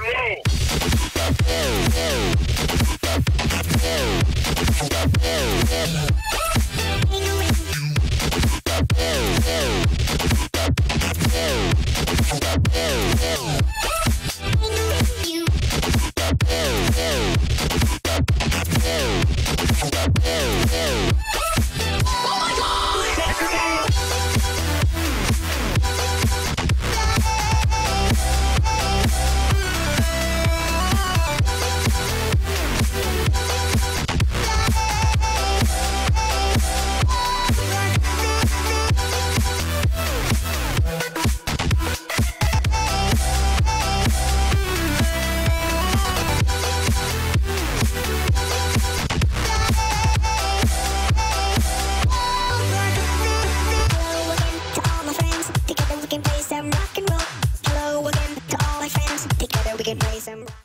rock and roll. we can play some.